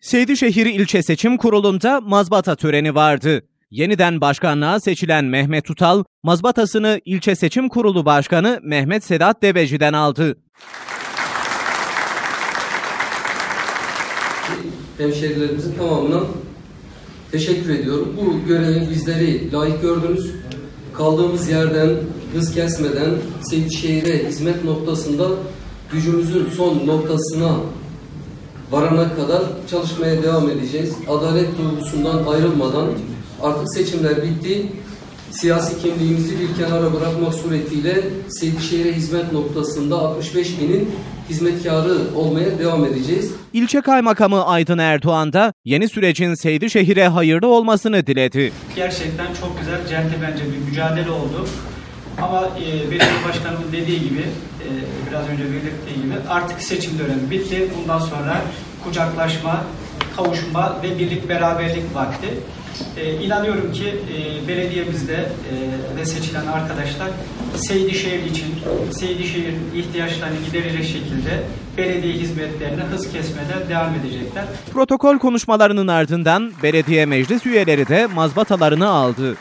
Seydişehir İlçe Seçim Kurulu'nda mazbata töreni vardı. Yeniden başkanlığa seçilen Mehmet Tutal, mazbatasını İlçe Seçim Kurulu Başkanı Mehmet Sedat Deveci'den aldı. hemşerilerimizin tamamına teşekkür ediyorum. Bu görevi bizleri layık gördünüz. Kaldığımız yerden hız kesmeden Seydişehir'e hizmet noktasında gücümüzün son noktasına varana kadar çalışmaya devam edeceğiz. Adalet duygusundan ayrılmadan artık seçimler bitti. Siyasi kimliğimizi bir kenara bırakmak suretiyle Seydişehir'e hizmet noktasında 65 binin hizmetkarı olmaya devam edeceğiz. İlçe Kaymakamı Aydın Erdoğan da yeni sürecin Seydişehir'e hayırlı olmasını diledi. Gerçekten çok güzel, centilmence bir mücadele oldu. Ama e, belediye başkanımın dediği gibi, e, biraz önce belirttiği gibi artık seçim dönemi bitti. Bundan sonra kucaklaşma, kavuşma ve birlik beraberlik vakti. E, inanıyorum ki e, belediyemizde e, ve seçilen arkadaşlar Seydişehir için, Seydişehir'in ihtiyaçlarını giderecek şekilde belediye hizmetlerine hız kesmeden devam edecekler. Protokol konuşmalarının ardından belediye meclis üyeleri de mazbatalarını aldı.